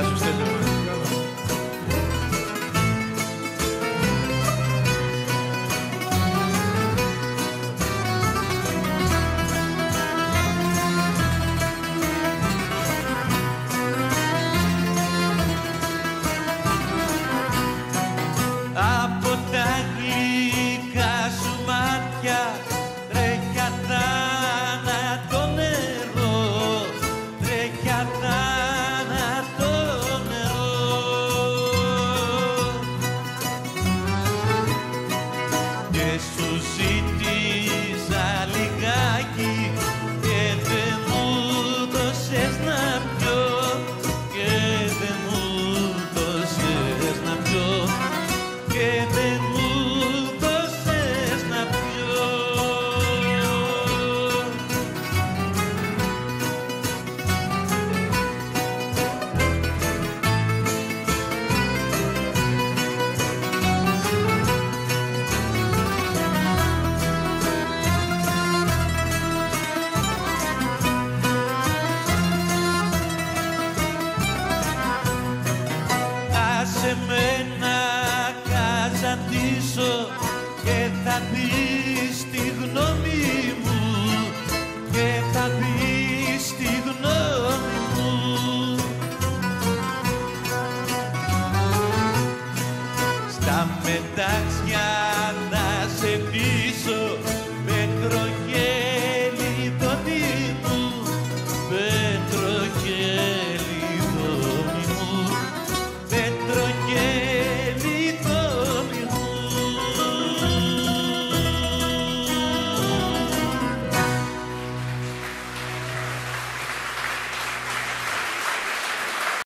Graças, Senhor. Και σου εμένα καζαντήσω και θα δεις τη γνώμη μου και θα δεις τη γνώμη μου. Στα μετάξια